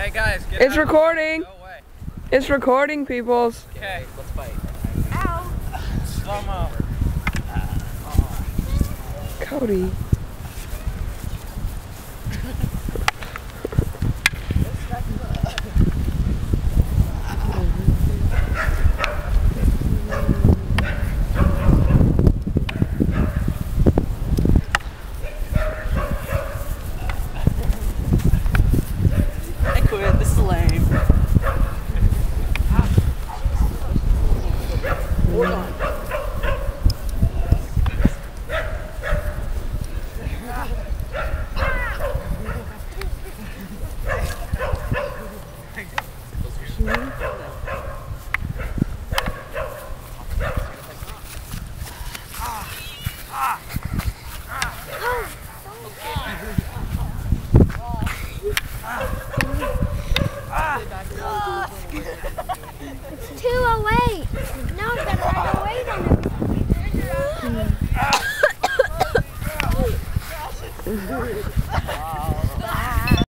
Hey guys, get It's out. recording. Go away. It's recording, peoples. Okay, Let's fight. Ow. slow mo. Cody. It's 208. Now I'm gonna run away then.